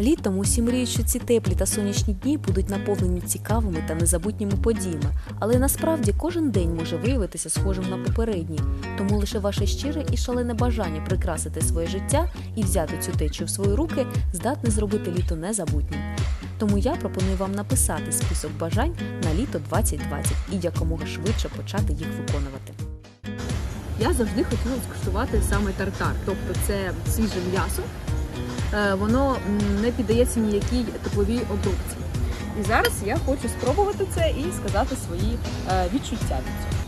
Літом усі мріють, що ці теплі та сонячні дні будуть наповнені цікавими та незабутніми подіями, але насправді кожен день може виявитися схожим на попередній. Тому лише ваше щире і шалене бажання прикрасити своє життя і взяти цю течію в свої руки здатне зробити літо незабутнім. Тому я пропоную вам написати список бажань на літо 2020 і якомога швидше почати їх виконувати. Я завжди хотіла скуштувати саме тартар, тобто це свіже м'ясо. Е, Воно не піддається ніякій тепловій обробці. І зараз я хочу спробувати це і сказати свої е, відчуття від цього.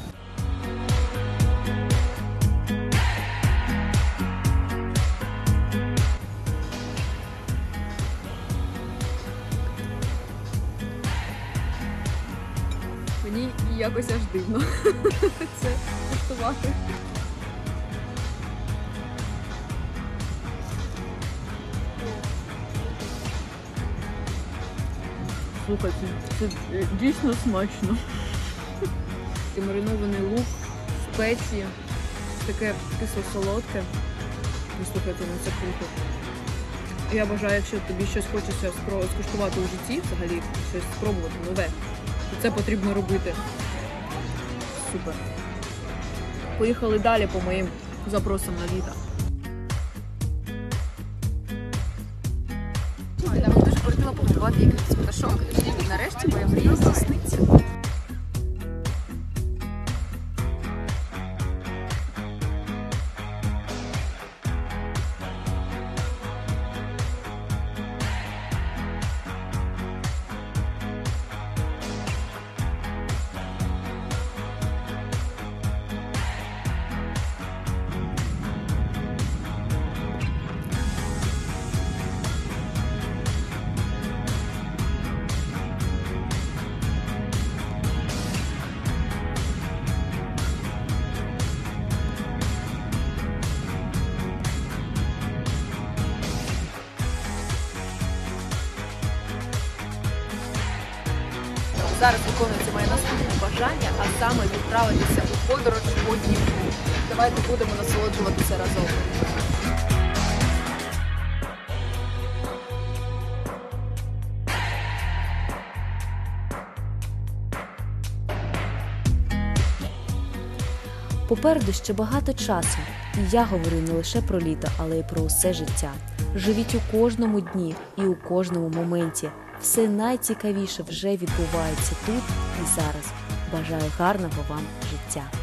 Мені якось аж дивно це куштувати. Слухайте, це е, дійсно смачно. І маринований лук, спеції, таке кисло-солодке. Ну, слухайте, ну це круто. Я бажаю, якщо тобі щось хочеться спро- скуштувати у житті, взагалі щось спробувати нове, то це потрібно робити. Супер. Поїхали далі по моїм запросам на літо. Кортило побудувати якийсь пташок. І нарешті моя мрія здійсниться. Зараз виконується моє наступне бажання, а саме відправитися у подорож по Дніпру. Давайте будемо насолоджуватися разом. Попереду ще багато часу, і я говорю не лише про літо, але й про усе життя. Живіть у кожному дні і у кожному моменті. Все найцікавіше вже відбувається тут і зараз. Бажаю гарного вам життя!